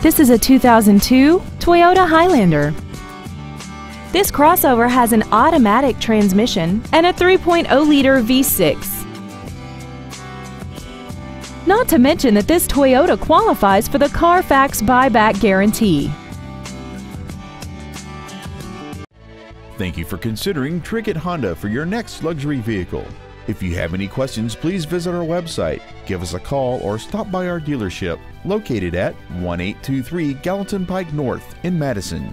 This is a 2002 Toyota Highlander. This crossover has an automatic transmission and a 3.0-liter V6. Not to mention that this Toyota qualifies for the Carfax buyback guarantee. Thank you for considering Trickett Honda for your next luxury vehicle. If you have any questions, please visit our website, give us a call, or stop by our dealership located at 1823 Gallatin Pike North in Madison.